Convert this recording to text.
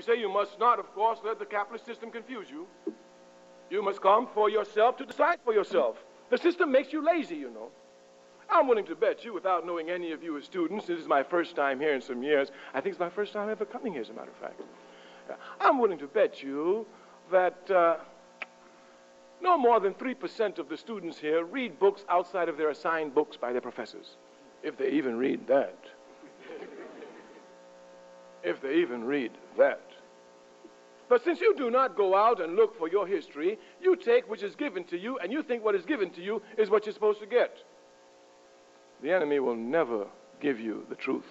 We say you must not, of course, let the capitalist system confuse you. You must come for yourself to decide for yourself. The system makes you lazy, you know. I'm willing to bet you, without knowing any of you as students, this is my first time here in some years. I think it's my first time ever coming here, as a matter of fact. I'm willing to bet you that uh, no more than 3% of the students here read books outside of their assigned books by their professors, if they even read that. if they even read that. But since you do not go out and look for your history, you take which is given to you, and you think what is given to you is what you're supposed to get. The enemy will never give you the truth.